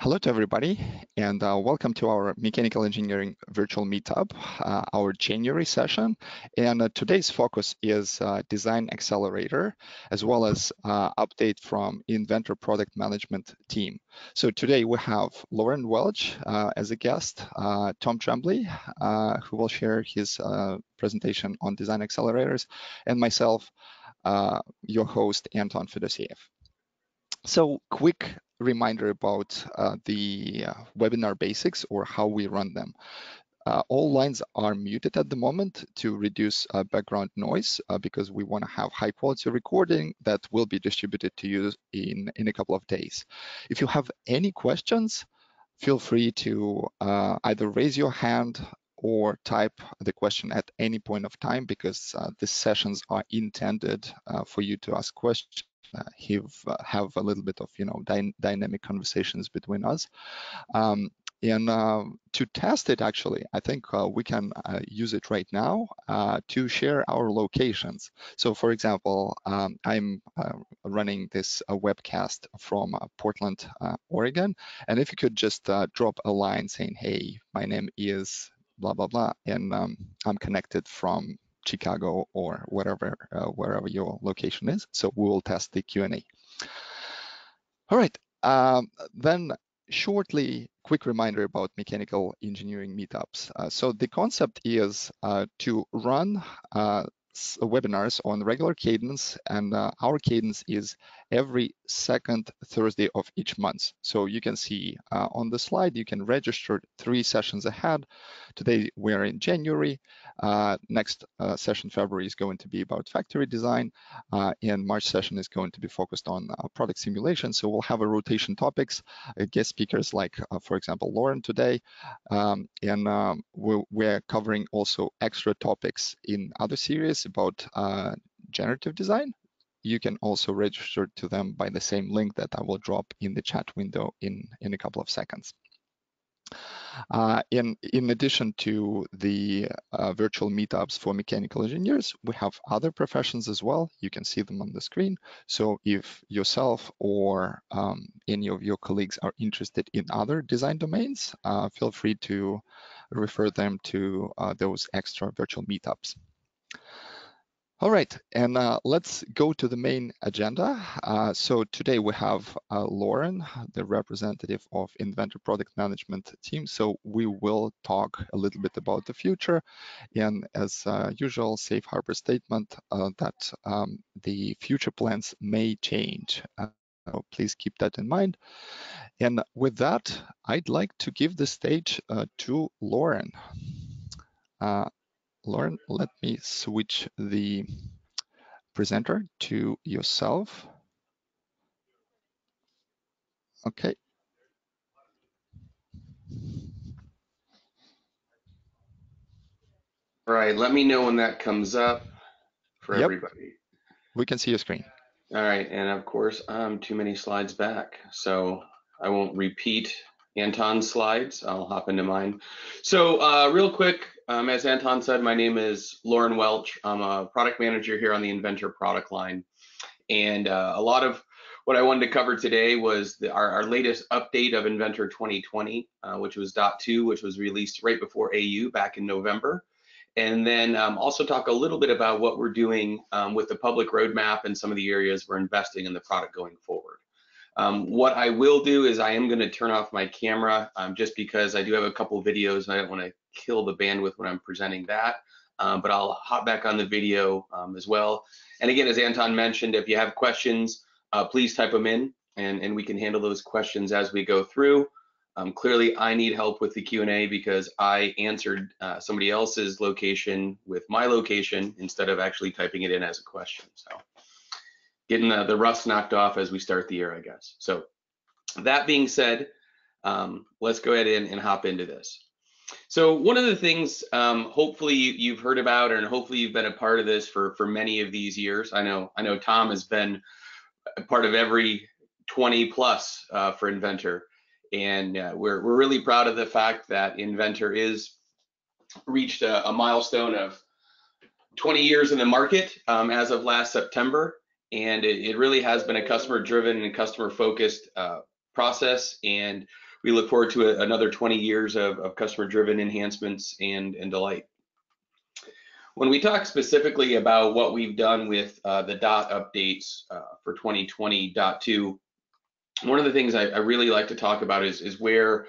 Hello to everybody, and uh, welcome to our Mechanical Engineering Virtual Meetup, uh, our January session. And uh, today's focus is uh, Design Accelerator, as well as uh, update from Inventor Product Management team. So today we have Lauren Welch uh, as a guest, Tom Tremblay, who will share his presentation on Design Accelerators, and myself, your host, Anton Fedosiev. So quick reminder about uh, the uh, webinar basics or how we run them. Uh, all lines are muted at the moment to reduce uh, background noise uh, because we want to have high quality recording that will be distributed to you in, in a couple of days. If you have any questions, feel free to uh, either raise your hand or type the question at any point of time because uh, the sessions are intended uh, for you to ask questions have uh, have a little bit of you know dy dynamic conversations between us. Um, and uh, to test it, actually, I think uh, we can uh, use it right now uh, to share our locations. So, for example, um, I'm running this webcast from Portland, Oregon, and if you could just drop a line saying, "Hey, my name is blah blah blah," and um, I'm connected from Chicago or whatever, uh, wherever your location is. So we will test the Q&A. All right, um, then shortly, quick reminder about mechanical engineering meetups. Uh, so the concept is uh, to run uh, webinars on regular cadence and uh, our cadence is every second Thursday of each month. So you can see uh, on the slide, you can register three sessions ahead. Today we're in January. Uh, next uh, session, February, is going to be about factory design. Uh, and March session is going to be focused on product simulation. So we'll have a rotation topics, guest speakers like, for example, Lauren today. Um, and um, we're, we're, covering also extra topics in other series about generative design you can also register to them by the same link that I will drop in the chat window in, in a couple of seconds. Uh, in, in addition to the uh, virtual meetups for mechanical engineers, we have other professions as well. You can see them on the screen. So if yourself or um, any of your colleagues are interested in other design domains, uh, feel free to refer them to uh, those extra virtual meetups. All right, and uh, let's go to the main agenda. Uh, so today we have uh, Lauren, the representative of Inventor Product Management team. So we will talk a little bit about the future, and as uh, usual, safe harbor statement uh, that um, the future plans may change. Uh, so please keep that in mind. And with that, I'd like to give the stage to Lauren. Lauren, let me switch the presenter to yourself. Okay. All right, let me know when that comes up for yep. everybody. We can see your screen. All right, and of course, I'm too many slides back, so I won't repeat Anton's slides. I'll hop into mine. So uh, real quick, um, as Anton said, my name is Lauren Welch. I'm a product manager here on the Inventor product line. And uh, a lot of what I wanted to cover today was the, our, our, latest update of Inventor 2020, uh, which was .2, which was released right before AU back in November. And then um, also talk a little bit about what we're doing um, with the public roadmap and some of the areas we're investing in the product going forward. Um, what I will do is I am going to turn off my camera um, just because I do have a couple videos and I don't want to kill the bandwidth when I'm presenting that. Um, but I'll hop back on the video um, as well. And again, as Anton mentioned, if you have questions, uh, please type them in and, and we can handle those questions as we go through. Um, clearly, I need help with the Q&A because I answered uh, somebody else's location with my location instead of actually typing it in as a question. So getting the, the rust knocked off as we start the year, I guess. So that being said, um, let's go ahead and, and, hop into this. So one of the things, um, hopefully you've heard about, and hopefully you've been a part of this for for many of these years. I know I know Tom has been a part of every 20 plus uh, for Inventor, and uh, we're we're really proud of the fact that Inventor is reached a, a milestone of 20 years in the market um, as of last September and it, it really has been a customer driven and customer focused uh, process and we look forward to a, another 20 years of, of customer-driven enhancements and, and delight. When we talk specifically about what we've done with uh, the dot updates uh, for 2020.2, one of the things I, I, really like to talk about is, is where,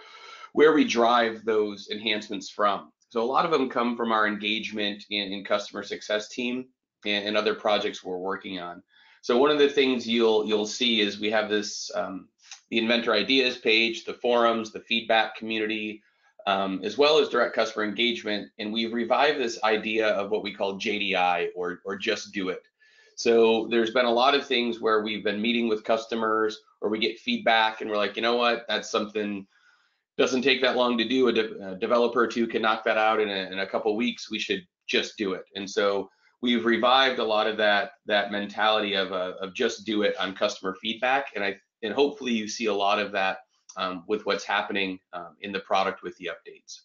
where we drive those enhancements from. So a lot of them come from our engagement in, in customer success team and, and, other projects we're working on. So one of the things you'll you'll see is we have this um, the inventor ideas page, the forums, the feedback community, um, as well as direct customer engagement. And we've revived this idea of what we call JDI or, or just do it. So there's been a lot of things where we've been meeting with customers or we get feedback and we're like, you know what, that's something doesn't take that long to do. A, de a developer too can knock that out in a, in a couple weeks. We should just do it. And so we've revived a lot of that that mentality of, uh, of just do it on customer feedback. And I and hopefully you see a lot of that um, with what's happening um, in the product with the updates.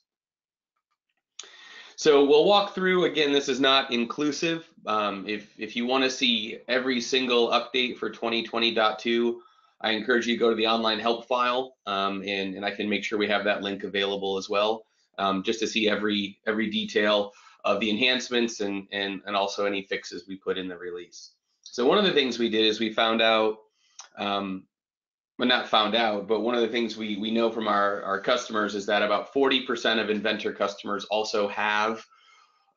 So we'll walk through, again, this is not inclusive. Um, if, if you wanna see every single update for 2020.2, I encourage you to go to the online help file um, and, and I can make sure we have that link available as well, um, just to see every, every detail of the enhancements and, and, and also any fixes we put in the release. So one of the things we did is we found out um, but not found out, but one of the things we, we know from our, our customers is that about 40% of Inventor customers also have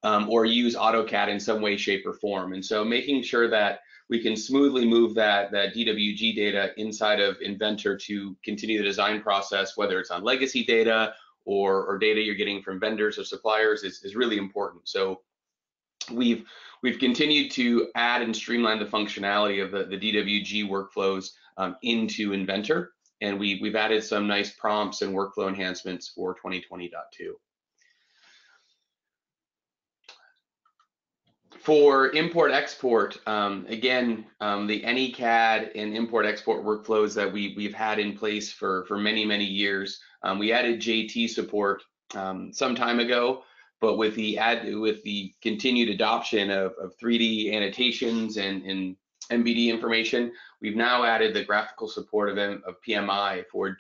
um, or use AutoCAD in some way, shape, or form. And so making sure that we can smoothly move that, that DWG data inside of Inventor to continue the design process, whether it's on legacy data or, or data you're getting from vendors or suppliers is, is really important. So we've we've continued to add and streamline the functionality of the, the DWG workflows um, into Inventor. And we, we've added some nice prompts and workflow enhancements for 2020.2. For import export, um, again, um, the AnyCAD and import export workflows that we, we've had in place for, for many, many years. Um, we added JT support um, some time ago, but with the add with the continued adoption of, of 3D annotations and, and MBD information, we've now added the graphical support of, M, of PMI for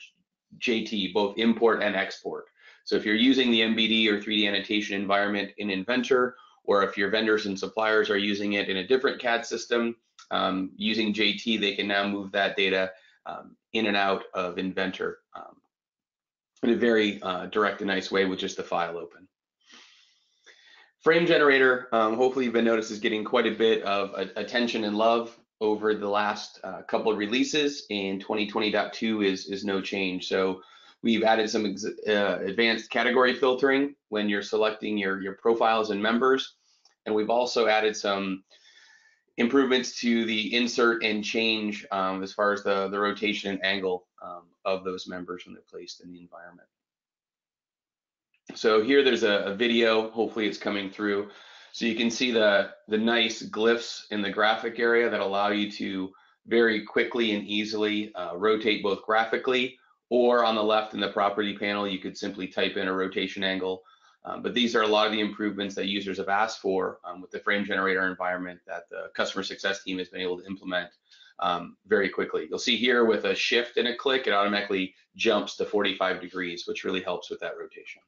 JT, both import and export. So if you're using the MBD or 3D annotation environment in Inventor, or if your vendors and suppliers are using it in a different CAD system, um, using JT, they can now move that data um, in and out of Inventor um, in a very uh, direct and nice way with just the file open. Frame Generator, um, hopefully you've been noticed, is getting quite a bit of attention and love over the last uh, couple of releases, and 2020.2 is, is no change. So we've added some uh, advanced category filtering when you're selecting your, your profiles and members, and we've also added some improvements to the insert and change um, as far as the, the rotation and angle um, of those members when they're placed in the environment. So here there's a, a, video, hopefully it's coming through. So you can see the, the nice glyphs in the graphic area that allow you to very quickly and easily uh, rotate both graphically or on the left in the property panel, you could simply type in a rotation angle. Um, but these are a lot of the improvements that users have asked for um, with the frame generator environment that the customer success team has been able to implement um, very quickly. You'll see here with a shift and a click, it automatically jumps to 45 degrees, which really helps with that rotation.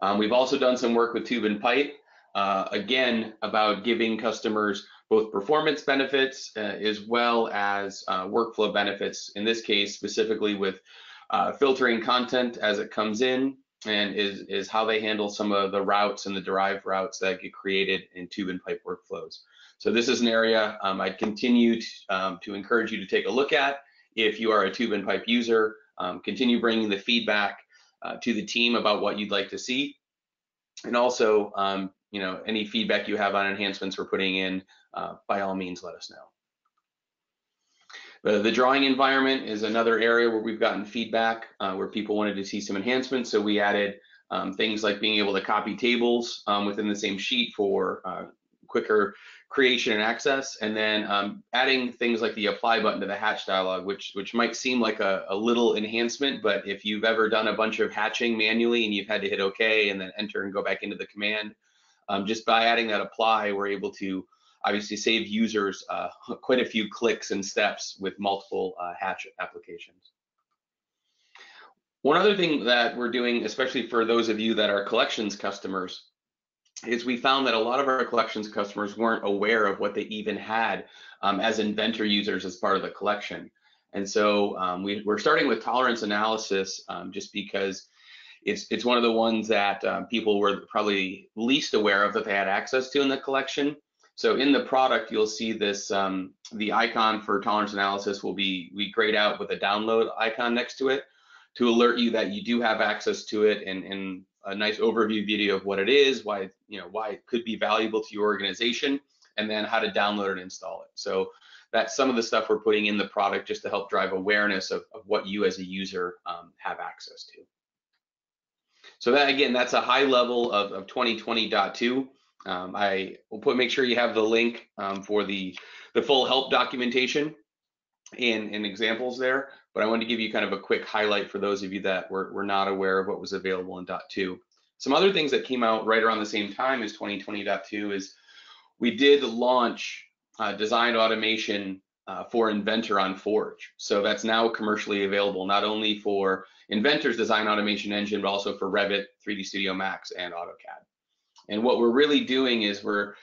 Um, we've also done some work with Tube and Pipe, uh, again, about giving customers both performance benefits uh, as well as uh, workflow benefits, in this case, specifically with uh, filtering content as it comes in and is, is how they handle some of the routes and the derived routes that get created in Tube and Pipe workflows. So this is an area um, I'd continue to, um, to encourage you to take a look at if you are a Tube and Pipe user. Um, continue bringing the feedback uh, to the team about what you'd like to see. And also, um, you know, any feedback you have on enhancements we're putting in, uh, by all means, let us know. The, the, drawing environment is another area where we've gotten feedback uh, where people wanted to see some enhancements. So we added um, things like being able to copy tables um, within the same sheet for uh, quicker creation and access, and then um, adding things like the apply button to the hatch dialog, which which might seem like a, a, little enhancement, but if you've ever done a bunch of hatching manually and you've had to hit OK and then enter and go back into the command, um, just by adding that apply, we're able to obviously save users uh, quite a few clicks and steps with multiple uh, hatch applications. One other thing that we're doing, especially for those of you that are collections customers, is we found that a lot of our collections customers weren't aware of what they even had um, as inventor users as part of the collection. And so um, we, are starting with tolerance analysis um, just because it's it's one of the ones that um, people were probably least aware of that they had access to in the collection. So in the product, you'll see this, um, the icon for tolerance analysis will be, we grayed out with a download icon next to it to alert you that you do have access to it and, and a nice overview video of what it is, why, you know, why it could be valuable to your organization, and then how to download and install it. So that's some of the stuff we're putting in the product just to help drive awareness of, of what you as a user um, have access to. So that again, that's a high level of, of 2020.2. Um, I will put make sure you have the link um, for the the full help documentation and, and examples there. But I wanted to give you kind of a quick highlight for those of you that were, were not aware of what was available in .2. Some other things that came out right around the same time as 2020.2 is we did launch uh, design automation uh, for Inventor on Forge. So that's now commercially available not only for Inventor's design automation engine, but also for Revit, 3D Studio Max, and AutoCAD. And what we're really doing is we're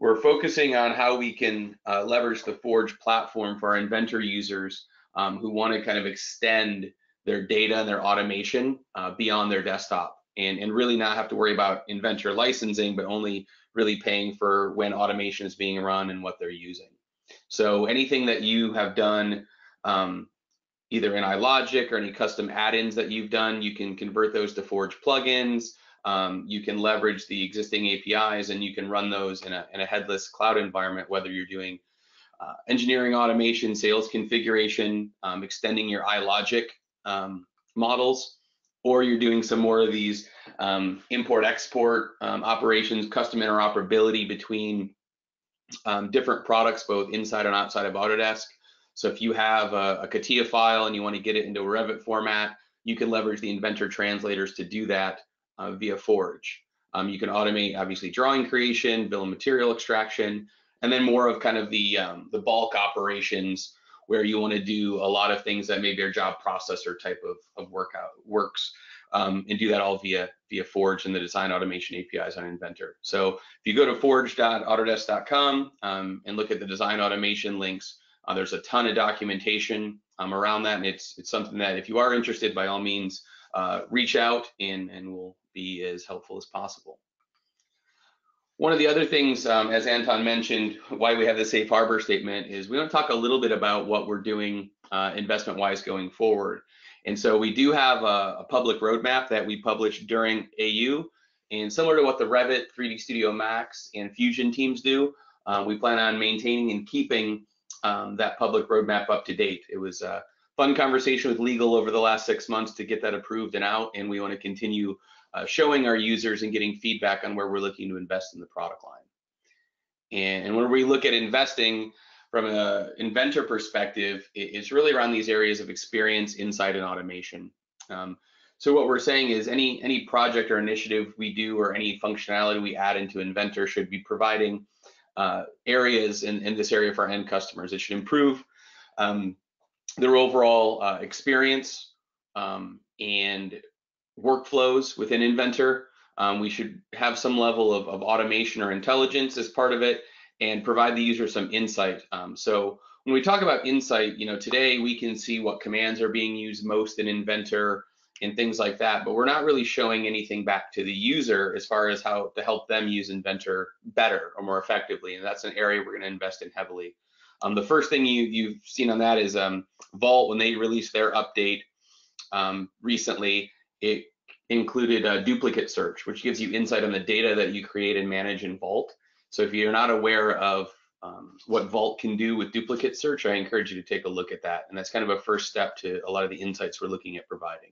we're focusing on how we can uh, leverage the Forge platform for our Inventor users um, who want to kind of extend their data and their automation uh, beyond their desktop and, and really not have to worry about Inventor licensing, but only really paying for when automation is being run and what they're using. So anything that you have done um, either in iLogic or any custom add-ins that you've done, you can convert those to Forge plugins. Um, you can leverage the existing APIs and you can run those in a, in a headless cloud environment, whether you're doing uh, engineering automation, sales configuration, um, extending your iLogic um, models, or you're doing some more of these um, import-export um, operations, custom interoperability between um, different products, both inside and outside of Autodesk. So if you have a, a CATIA file and you want to get it into a Revit format, you can leverage the Inventor translators to do that uh, via Forge. Um, you can automate obviously drawing creation, bill of material extraction, and then more of kind of the um, the bulk operations where you want to do a lot of things that maybe are job processor type of, of workout works um, and do that all via via Forge and the design automation APIs on Inventor. So if you go to forge.autodesk.com um, and look at the design automation links, uh, there's a ton of documentation um, around that, and it's it's something that if you are interested, by all means, uh, reach out and and we'll be as helpful as possible. One of the other things, um, as Anton mentioned, why we have the safe harbor statement is we want to talk a little bit about what we're doing uh, investment-wise going forward. And so we do have a, a, public roadmap that we publish during AU. And similar to what the Revit, 3D Studio Max, and Fusion teams do, uh, we plan on maintaining and keeping um, that public roadmap up to date. It was a fun conversation with legal over the last six months to get that approved and out, and we want to continue uh, showing our users and getting feedback on where we're looking to invest in the product line. And, and when we look at investing from an inventor perspective, it's really around these areas of experience, insight, and automation. Um, so what we're saying is any any project or initiative we do or any functionality we add into Inventor should be providing uh, areas in, in this area for our end customers. It should improve um, their overall uh, experience um, and workflows within Inventor. Um, we should have some level of, of, automation or intelligence as part of it and provide the user some insight. Um, so when we talk about insight, you know, today we can see what commands are being used most in Inventor and things like that, but we're not really showing anything back to the user as far as how to help them use Inventor better or more effectively. And that's an area we're going to invest in heavily. Um, the first thing you, you've seen on that is um, Vault, when they released their update um, recently, it included a duplicate search, which gives you insight on the data that you create and manage in Vault. So if you're not aware of um, what Vault can do with duplicate search, I encourage you to take a look at that. And that's kind of a first step to a lot of the insights we're looking at providing.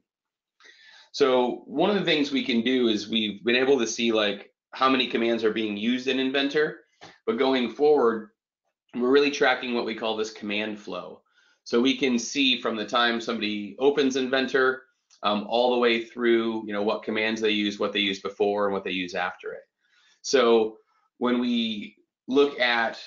So one of the things we can do is we've been able to see like how many commands are being used in Inventor, but going forward, we're really tracking what we call this command flow. So we can see from the time somebody opens Inventor um, all the way through, you know, what commands they use, what they used before, and what they use after it. So when we look at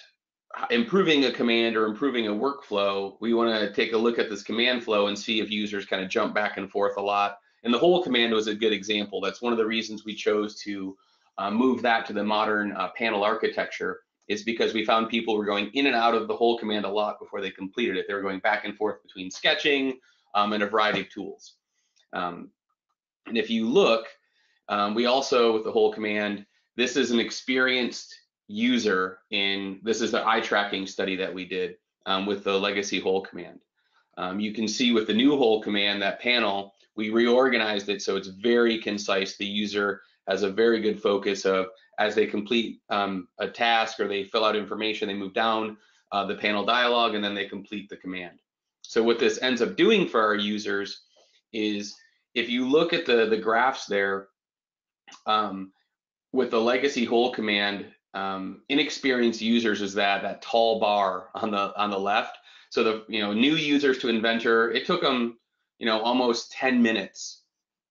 improving a command or improving a workflow, we want to take a look at this command flow and see if users kind of jump back and forth a lot And the hole command was a good example. That's one of the reasons we chose to uh, move that to the modern uh, panel architecture is because we found people were going in and out of the hole command a lot before they completed it. They were going back and forth between sketching um, and a variety of tools. Um, and if you look, um, we also, with the hole command, this is an experienced user in, this is the eye tracking study that we did um, with the legacy hole command. Um, you can see with the new hole command, that panel, we reorganized it so it's very concise. The user has a very good focus of as they complete um, a task or they fill out information, they move down uh, the panel dialog and then they complete the command. So what this ends up doing for our users is if you look at the, the graphs there, um, with the legacy hole command, um, inexperienced users is that that tall bar on the on the left. So the you know new users to Inventor, it took them you know almost 10 minutes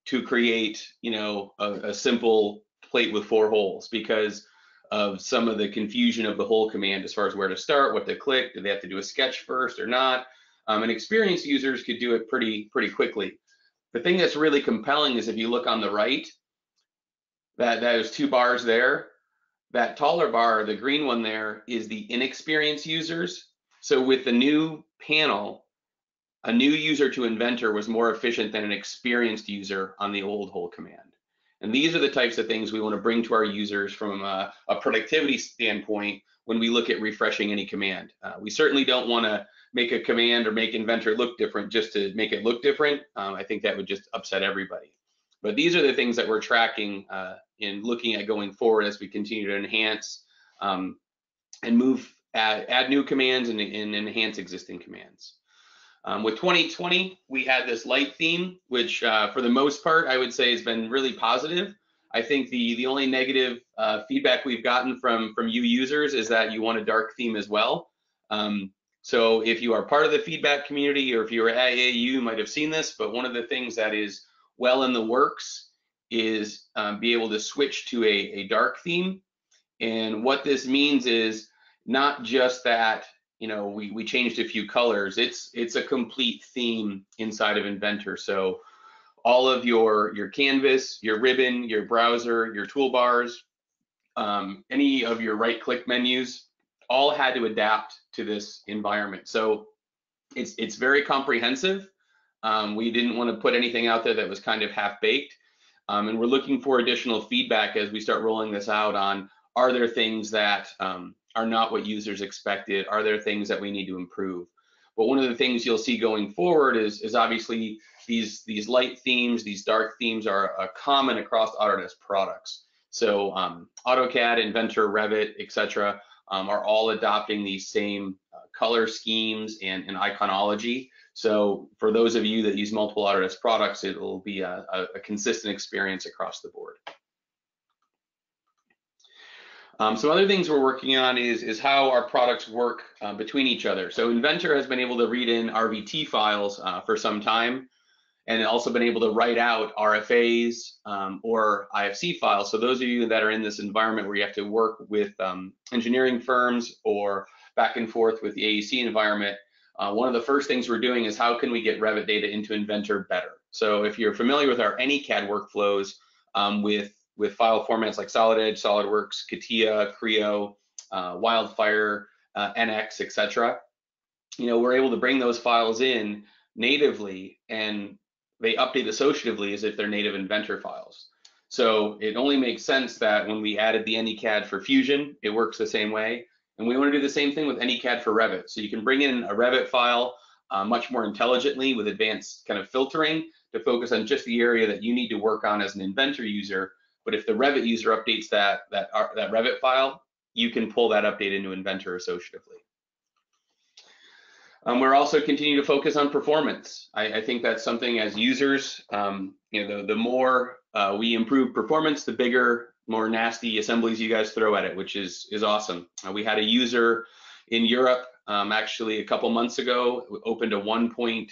to create you know a, a simple plate with four holes because of some of the confusion of the hole command as far as where to start, what to click, do they have to do a sketch first or not? Um, and experienced users could do it pretty pretty quickly. The thing that's really compelling is if you look on the right, that those two bars there, that taller bar, the green one there, is the inexperienced users. So with the new panel, a new user to Inventor was more efficient than an experienced user on the old hole command. And these are the types of things we want to bring to our users from a, a productivity standpoint when we look at refreshing any command. Uh, we certainly don't want to make a command or make Inventor look different just to make it look different. Um, I think that would just upset everybody. But these are the things that we're tracking uh, in looking at going forward as we continue to enhance um, and move, add, add, new commands and, and enhance existing commands. Um, with 2020, we had this light theme, which uh, for the most part, I would say has been really positive. I think the the only negative uh, feedback we've gotten from from you users is that you want a dark theme as well. Um, so if you are part of the feedback community or if you're at AAU, you might have seen this, but one of the things that is well in the works is um, be able to switch to a, a dark theme. And what this means is not just that you know we, we changed a few colors. It's it's a complete theme inside of inventor. So all of your your canvas your ribbon your browser your toolbars um, any of your right click menus all had to adapt to this environment. So it's it's very comprehensive. Um, we didn't want to put anything out there that was kind of half baked um, and we're looking for additional feedback as we start rolling this out on are there things that um, are not what users expected? Are there things that we need to improve? But one of the things you'll see going forward is, is obviously these, these light themes, these dark themes are uh, common across Autodesk products. So um, AutoCAD, Inventor, Revit, etc., um, are all adopting these same color schemes and, and, iconology. So for those of you that use multiple Autodesk products, it will be a, a, consistent experience across the board. Um, some other things we're working on is, is how our products work uh, between each other. So Inventor has been able to read in RVT files uh, for some time and also been able to write out RFAs um, or IFC files. So those of you that are in this environment where you have to work with um, engineering firms or back and forth with the AEC environment, uh, one of the first things we're doing is how can we get Revit data into Inventor better? So if you're familiar with our AnyCAD workflows um, with with file formats like Solid Edge, SolidWorks, CATIA, Creo, uh, Wildfire, uh, NX, etc. You know, we're able to bring those files in natively and they update associatively as if they're native Inventor files. So it only makes sense that when we added the AnyCAD for Fusion, it works the same way. And we want to do the same thing with AnyCAD for Revit. So you can bring in a Revit file uh, much more intelligently with advanced kind of filtering to focus on just the area that you need to work on as an Inventor user but if the Revit user updates that that uh, that Revit file, you can pull that update into Inventor associatively. Um, we're also continuing to focus on performance. I, I think that's something as users, um, you know, the, the more uh, we improve performance, the bigger, more nasty assemblies you guys throw at it, which is is awesome. Uh, we had a user in Europe um, actually a couple months ago opened a 1.2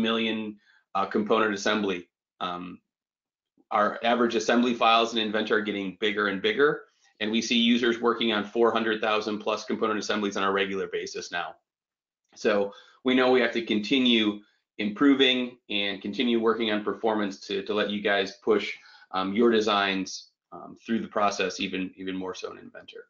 million uh, component assembly. Um, our average assembly files in Inventor are getting bigger and bigger, and we see users working on 400,000 plus component assemblies on a regular basis now. So we know we have to continue improving and continue working on performance to, to let you guys push um, your designs um, through the process even, even more so an Inventor.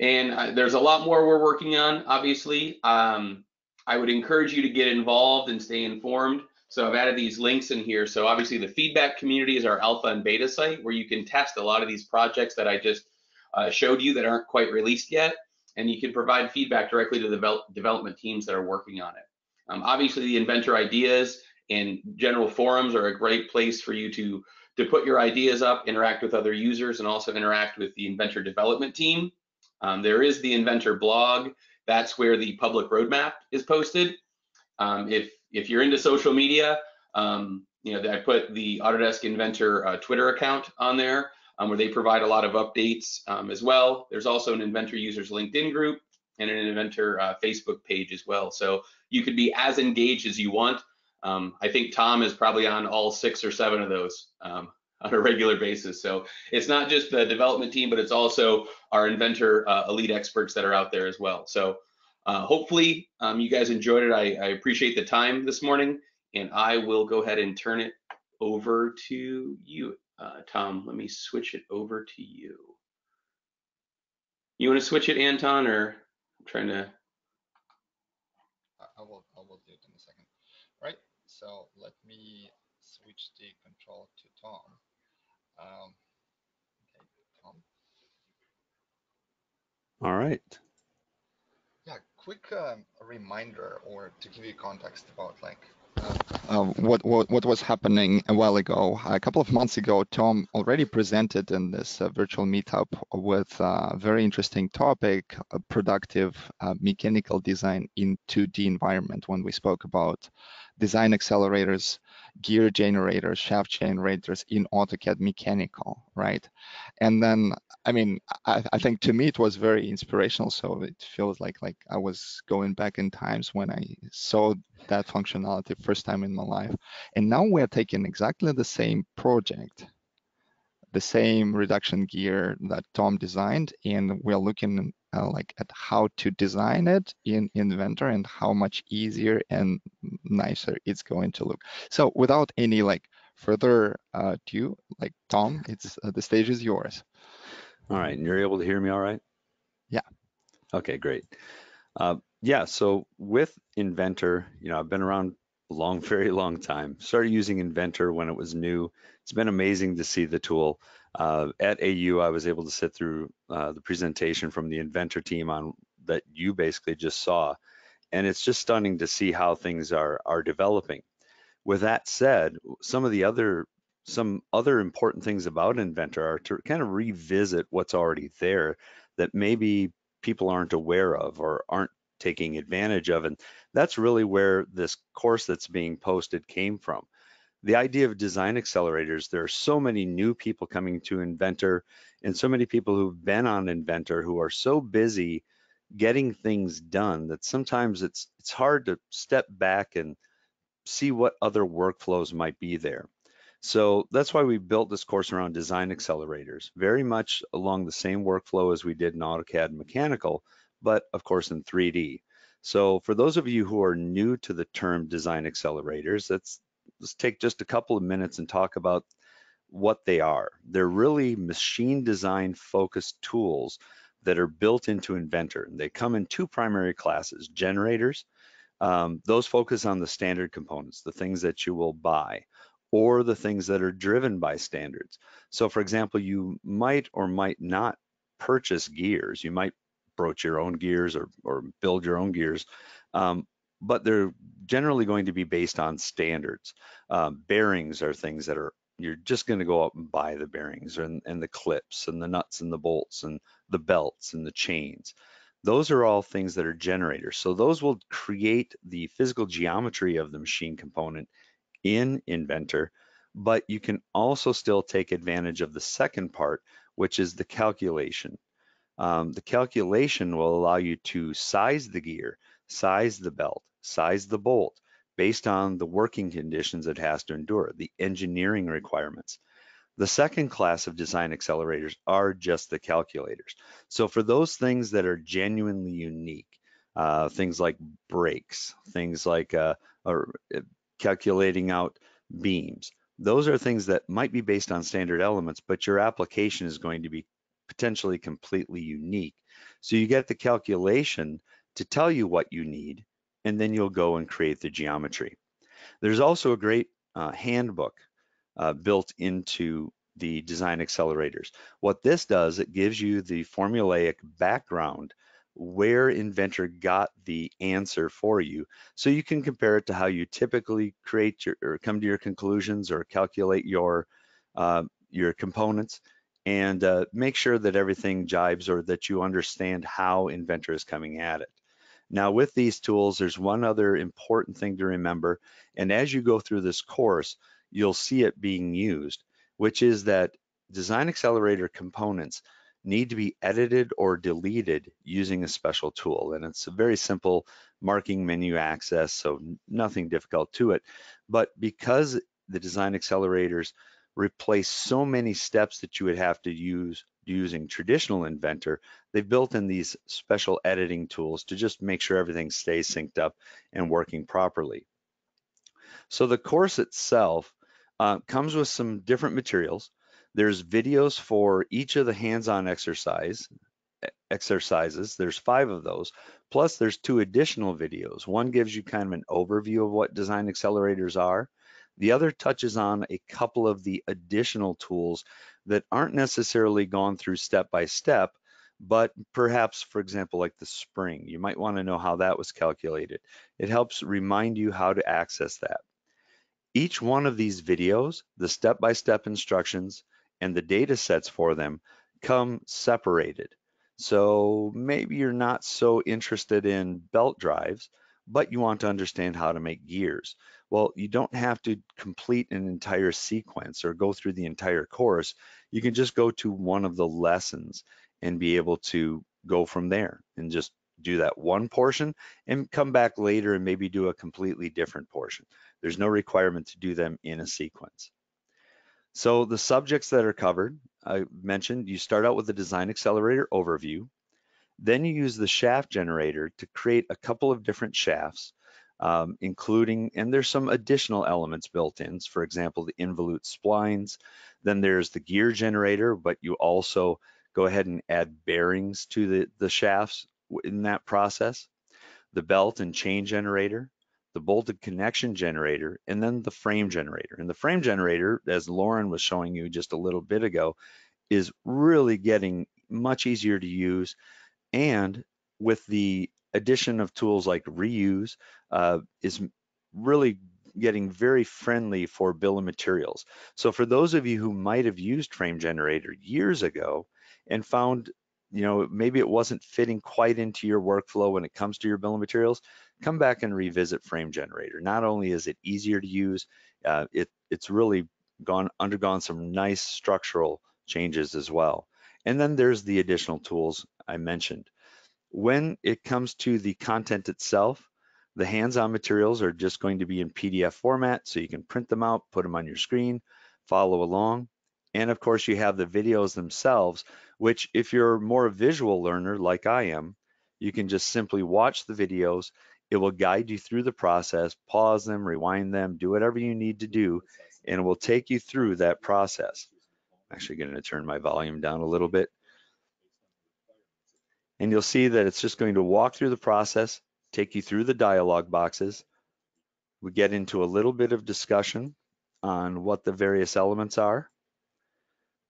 And uh, there's a lot more we're working on, obviously. Um, I would encourage you to get involved and stay informed. So I've added these links in here. So obviously the feedback community is our alpha and beta site where you can test a lot of these projects that I just uh, showed you that aren't quite released yet. And you can provide feedback directly to the develop development teams that are working on it. Um, obviously the inventor ideas and general forums are a great place for you to, to put your ideas up, interact with other users, and also interact with the inventor development team. Um, there is the inventor blog. That's where the public roadmap is posted. Um, if if you're into social media, um, you know I put the Autodesk Inventor uh, Twitter account on there um, where they provide a lot of updates um, as well. There's also an Inventor users LinkedIn group and an Inventor uh, Facebook page as well. So you could be as engaged as you want. Um, I think Tom is probably on all six or seven of those on a regular basis. So it's not just the development team, but it's also our inventor uh, elite experts that are out there as well. So uh, hopefully um, you guys enjoyed it. I, I, appreciate the time this morning and I will go ahead and turn it over to you. Uh, Tom, let me switch it over to you. You want to switch it, Anton, or I'm trying to? I will, I will do it in a second. So let me switch the control to Tom. Um, okay, Tom. All right. Yeah, quick um, reminder or to give you context about like uh, uh, what, what what was happening a while ago. A couple of months ago, Tom already presented in this uh, virtual meetup with a very interesting topic, a productive uh, mechanical design in 2D environment when we spoke about design accelerators, gear generators, shaft generators in AutoCAD mechanical, right? And then, I mean, I, I, think to me it was very inspirational. So it feels like like I was going back in times when I saw that functionality first time in my life. And now we're taking exactly the same project, the same reduction gear that Tom designed, and we're looking uh, like at how to design it in Inventor and how much easier and nicer it's going to look. So without any like further uh, ado, like Tom, it's uh, the stage is yours. All right, and you're able to hear me all right? Yeah. Okay, great. Uh, yeah, so with Inventor, you know, I've been around a long, very long time. Started using Inventor when it was new. It's been amazing to see the tool. Uh, at AU, I was able to sit through uh, the presentation from the Inventor team on that you basically just saw, and it's just stunning to see how things are are developing. With that said, some of the other some other important things about Inventor are to kind of revisit what's already there that maybe people aren't aware of or aren't taking advantage of, and that's really where this course that's being posted came from the idea of design accelerators, there are so many new people coming to Inventor and so many people who've been on Inventor who are so busy getting things done that sometimes it's it's hard to step back and see what other workflows might be there. So that's why we built this course around design accelerators, very much along the same workflow as we did in AutoCAD Mechanical, but of course in 3D. So for those of you who are new to the term design accelerators, that's let's take just a couple of minutes and talk about what they are. They're really machine design focused tools that are built into Inventor. They come in two primary classes, generators, um, those focus on the standard components, the things that you will buy, or the things that are driven by standards. So for example, you might or might not purchase gears. You might broach your own gears or, or build your own gears. Um, but they're generally going to be based on standards. Um, bearings are things that are you're just going to go up and buy the bearings and, and the clips and the nuts and the bolts and the belts and the chains. Those are all things that are generators. So those will create the physical geometry of the machine component in Inventor, but you can also still take advantage of the second part, which is the calculation. Um, the calculation will allow you to size the gear, size the belt, size the bolt based on the working conditions it has to endure, the engineering requirements. The second class of design accelerators are just the calculators. So for those things that are genuinely unique, uh, things like brakes, things like or uh, calculating out beams. Those are things that might be based on standard elements, but your application is going to be potentially completely unique. So you get the calculation to tell you what you need, and then you'll go and create the geometry. There's also a great uh, handbook uh, built into the design accelerators. What this does, it gives you the formulaic background where Inventor got the answer for you. So you can compare it to how you typically create your or come to your conclusions or calculate your uh, your components and uh, make sure that everything jibes or that you understand how Inventor is coming at it. Now with these tools, there's one other important thing to remember. And as you go through this course, you'll see it being used, which is that Design Accelerator components need to be edited or deleted using a special tool. And it's a very simple marking menu access, so nothing difficult to it. But because the design accelerators replace so many steps that you would have to use using traditional Inventor, they've built in these special editing tools to just make sure everything stays synced up and working properly. So the course itself uh, comes with some different materials. There's videos for each of the hands-on exercise exercises. There's five of those. Plus there's two additional videos. One gives you kind of an overview of what design accelerators are. The other touches on a couple of the additional tools that aren't necessarily gone through step by step, but perhaps, for example, like the spring, you might want to know how that was calculated. It helps remind you how to access that. Each one of these videos, the step-by-step -step instructions and the data sets for them come separated. So maybe you're not so interested in belt drives, but you want to understand how to make gears. Well, you don't have to complete an entire sequence or go through the entire course. You can just go to one of the lessons and be able to go from there and just do that one portion and come back later and maybe do a completely different portion. There's no requirement to do them in a sequence. So the subjects that are covered, I mentioned, you start out with the design accelerator overview. Then you use the shaft generator to create a couple of different shafts um, including, and there's some additional elements built in. For example, the involute splines. Then there's the gear generator, but you also go ahead and add bearings to the, the shafts in that process. The belt and chain generator, the bolted connection generator, and then the frame generator. And the frame generator, as Lauren was showing you just a little bit ago, is really getting much easier to use. And with the addition of tools like reuse uh, is really getting very friendly for bill of materials. So for those of you who might have used Frame Generator years ago and found, you know, maybe it wasn't fitting quite into your workflow when it comes to your bill of materials, come back and revisit Frame Generator. Not only is it easier to use, uh, it, it's really gone undergone some nice structural changes as well. And then there's the additional tools I mentioned. When it comes to the content itself, the hands-on materials are just going to be in PDF format, so you can print them out, put them on your screen, follow along. And of course, you have the videos themselves, which if you're more a visual learner like I am, you can just simply watch the videos. It will guide you through the process, pause them, rewind them, do whatever you need to do, and it will take you through that process. I'm actually going to turn my volume down a little bit and you'll see that it's just going to walk through the process, take you through the dialog boxes. We get into a little bit of discussion on what the various elements are,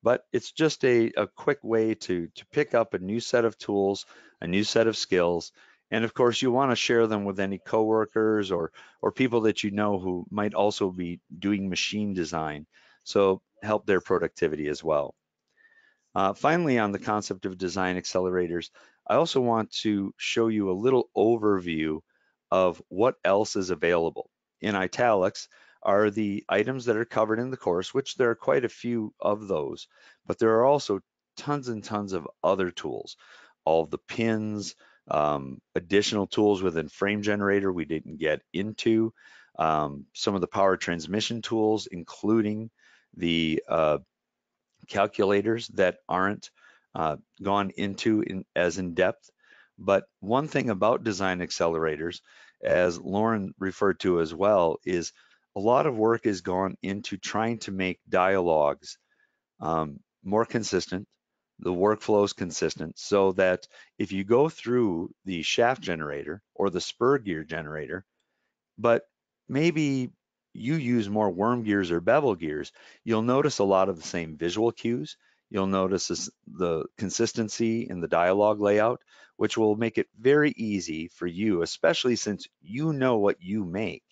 but it's just a, a quick way to, to pick up a new set of tools, a new set of skills, and of course, you want to share them with any coworkers or, or people that you know who might also be doing machine design. So help their productivity as well. Uh, finally, on the concept of design accelerators, I also want to show you a little overview of what else is available. In italics are the items that are covered in the course, which there are quite a few of those, but there are also tons and tons of other tools. All the pins, um, additional tools within frame generator we didn't get into, um, some of the power transmission tools, including the uh, calculators that aren't uh, gone into in, as in depth. But one thing about design accelerators, as Lauren referred to as well, is a lot of work has gone into trying to make dialogues um, more consistent, the workflows consistent, so that if you go through the shaft generator or the spur gear generator, but maybe you use more worm gears or bevel gears, you'll notice a lot of the same visual cues. You'll notice this, the consistency in the dialogue layout, which will make it very easy for you, especially since you know what you make,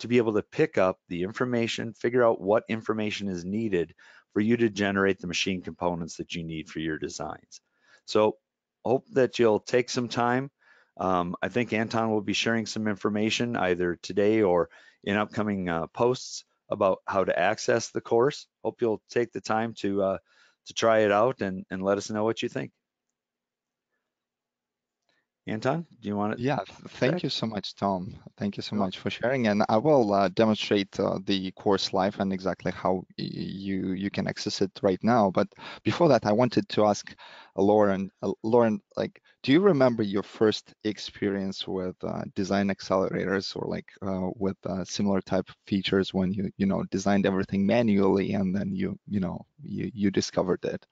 to be able to pick up the information, figure out what information is needed for you to generate the machine components that you need for your designs. So hope that you'll take some time. Um, I think Anton will be sharing some information either today or in upcoming uh, posts about how to access the course. Hope you'll take the time to uh, to try it out and, and let us know what you think. Anton, do you want to? Yeah, thank you so much, Tom. Thank you so much for sharing. And I will uh, demonstrate uh, the course live and exactly how you you can access it right now. But before that, I wanted to ask Lauren, uh, Lauren, like, do you remember your first experience with uh, design accelerators or like uh, with similar type of features when you you know designed everything manually and then you you know you you discovered it?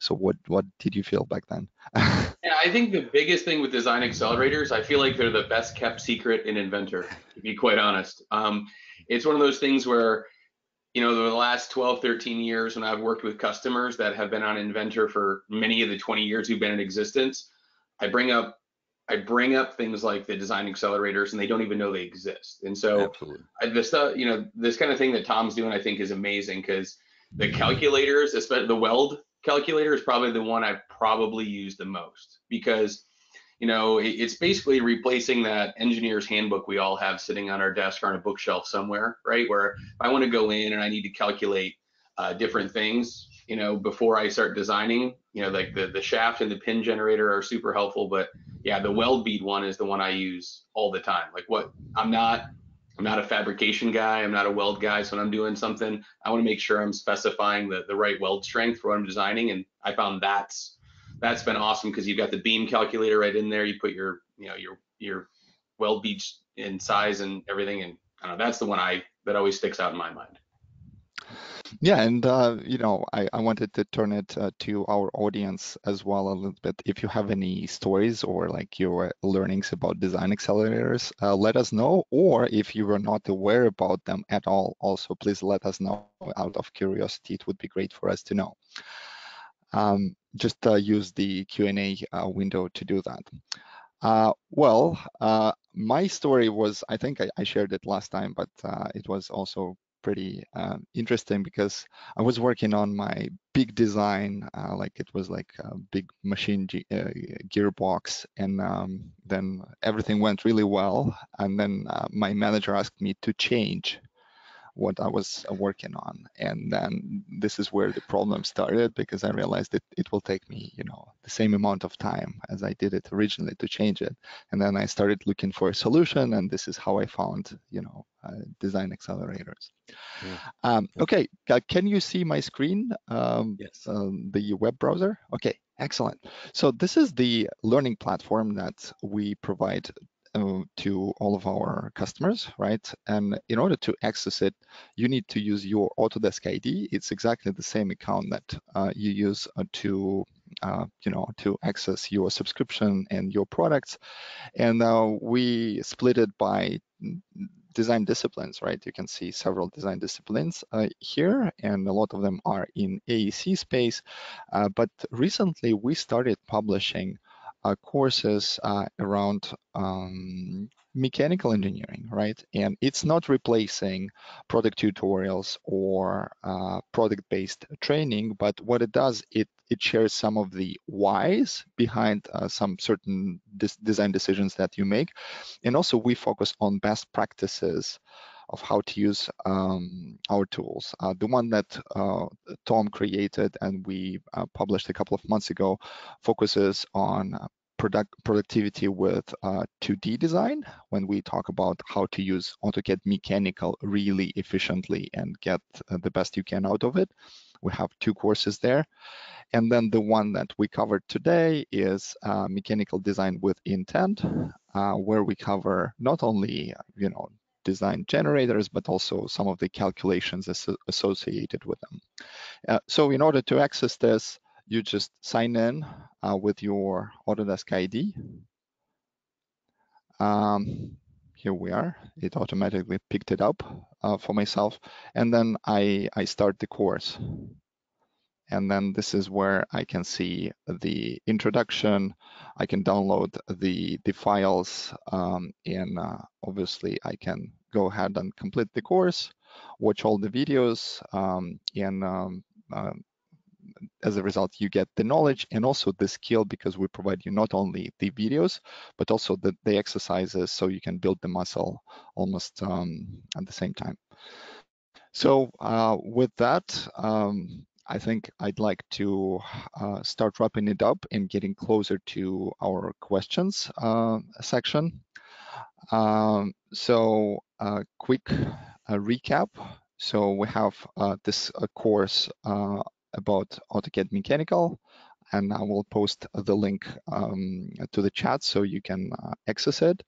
So what what did you feel back then? yeah, I think the biggest thing with design accelerators, I feel like they're the best kept secret in Inventor, to be quite honest. Um, it's one of those things where you know, the last 12, 13 years when I've worked with customers that have been on Inventor for many of the 20 years we've been in existence, I bring up I bring up things like the design accelerators and they don't even know they exist. And so I, the stuff, you know, this kind of thing that Tom's doing, I think is amazing because the calculators, especially the weld calculator is probably the one I've probably used the most because you know, it's basically replacing that engineer's handbook we all have sitting on our desk or on a bookshelf somewhere, right? Where if I want to go in and I need to calculate uh, different things, you know, before I start designing, you know, like the, the shaft and the pin generator are super helpful. But yeah, the weld bead one is the one I use all the time. Like what I'm not, I'm not a fabrication guy. I'm not a weld guy. So when I'm doing something, I want to make sure I'm specifying the, the right weld strength for what I'm designing. And I found that's that's been awesome because you've got the beam calculator right in there. You put your, you know, your your weld beads in size and everything, and I don't know, that's the one I that always sticks out in my mind. Yeah, and uh, you know, I, I wanted to turn it uh, to our audience as well a little bit. If you have any stories or like your learnings about design accelerators, uh, let us know. Or if you were not aware about them at all, also please let us know. Out of curiosity, it would be great for us to know. Um, just uh, use the Q&A uh, window to do that. Uh, well, my story was, I think I, I, shared it last time, but it was also pretty uh, interesting because I was working on my big design, like it was like a big machine gearbox, and um, then everything went really well. And then my manager asked me to change what I was uh, working on. And then this is where the problem started because I realized that it will take me, you know, the same amount of time as I did it originally to change it. And then I started looking for a solution, and this is how I found, you know, uh, design accelerators. Yeah. Um, okay, uh, can you see my screen? Um, yes. Um, the web browser. Okay, excellent. So this is the learning platform that we provide uh, to all of our customers, right? And in order to access it, you need to use your Autodesk ID. It's exactly the same account that uh, you use uh, to, uh, you know, to access your subscription and your products. And uh, we split it by design disciplines, right? You can see several design disciplines uh, here, and a lot of them are in AEC space. Uh, but recently, we started publishing courses uh, around um, mechanical engineering, right? And it's not replacing product tutorials or uh, product-based training, but what it does, it it shares some of the whys behind uh, some certain design decisions that you make, and also we focus on best practices of how to use um, our tools. Uh, the one that uh, Tom created and we uh, published a couple of months ago focuses on uh, product productivity with 2D uh, design when we talk about how to use AutoCAD mechanical really efficiently and get uh, the best you can out of it. We have two courses there. And then the one that we covered today is uh, mechanical design with intent, uh, where we cover not only, you know, design generators, but also some of the calculations associated with them. Uh, so in order to access this, you just sign in uh, with your Autodesk ID. Um, here we are. It automatically picked it up uh, for myself. And then I, I start the course. And then this is where I can see the introduction. I can download the, the files um, and uh, obviously I can go ahead and complete the course, watch all the videos um, and um, uh, as a result, you get the knowledge and also the skill because we provide you not only the videos, but also the, the exercises so you can build the muscle almost um, at the same time. So uh, with that, um, I think I'd like to uh, start wrapping it up and getting closer to our questions uh, section. Um, so a quick uh, recap. So we have uh, this uh, course about AutoCAD Mechanical, and I will post the link um, to the chat so you can uh, access it.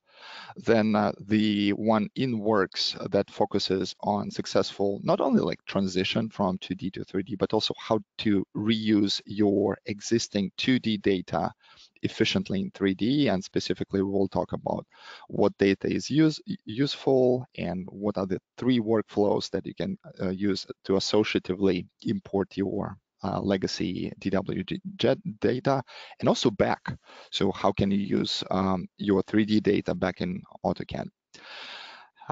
Then uh, the one in works that focuses on successful, not only like transition from 2D to 3D, but also how to reuse your existing 2D data efficiently in 3D. And specifically, we will talk about what data is use, useful and what are the three workflows that you can uh, use to associatively import your uh, legacy DWG data and also back. So how can you use um, your 3D data back in AutoCAD?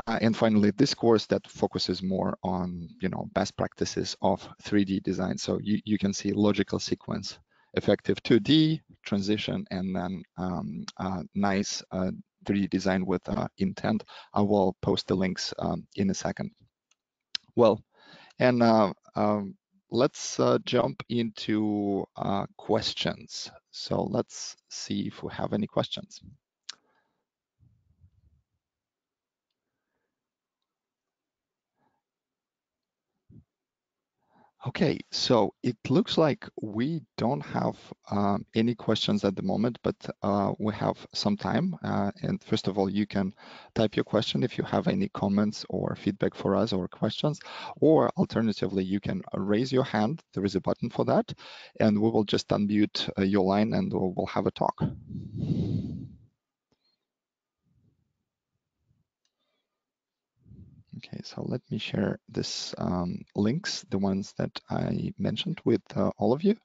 Uh, and finally, this course that focuses more on, you know, best practices of 3D design. So you, you can see logical sequence, effective 2D, transition, and then um, uh, nice 3D design with uh, intent. I will post the links um, in a second. Well, and uh, um, let's uh, jump into uh, questions. So let's see if we have any questions. Okay, so it looks like we don't have um, any questions at the moment, but uh, we have some time. Uh, and first of all, you can type your question if you have any comments or feedback for us or questions, or alternatively, you can raise your hand. There is a button for that, and we will just unmute uh, your line and we'll have a talk. Okay, so let me share this um, links, the ones that I mentioned with uh, all of you.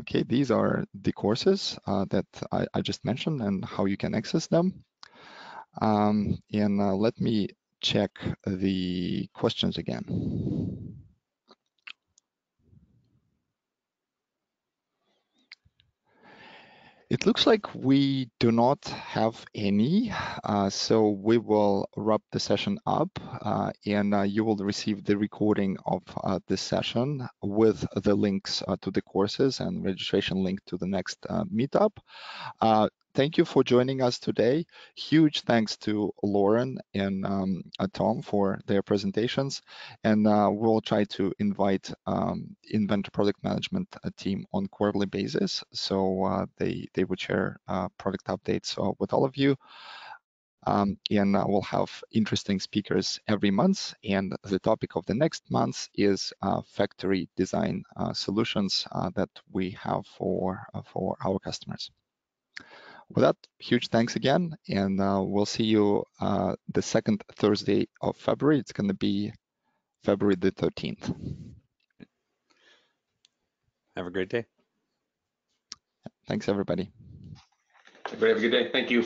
Okay, these are the courses uh, that I, I, just mentioned and how you can access them. Um, and uh, let me check the questions again. It looks like we do not have any, uh, so we will wrap the session up uh, and uh, you will receive the recording of uh, this session with the links uh, to the courses and registration link to the next uh, meetup thank you for joining us today. Huge thanks to Lauren and um, uh, Tom for their presentations. And uh, we'll try to invite um, Inventor Product Management uh, team on quarterly basis. So uh, they, they would share uh, product updates uh, with all of you. Um, and we'll have interesting speakers every month. And the topic of the next month is factory design solutions that we have for, for our customers with that, huge thanks again, and uh, we'll see you uh, the second Thursday of February. It's going to be February the 13th. Have a great day. Thanks, everybody. Everybody have a good day. Thank you.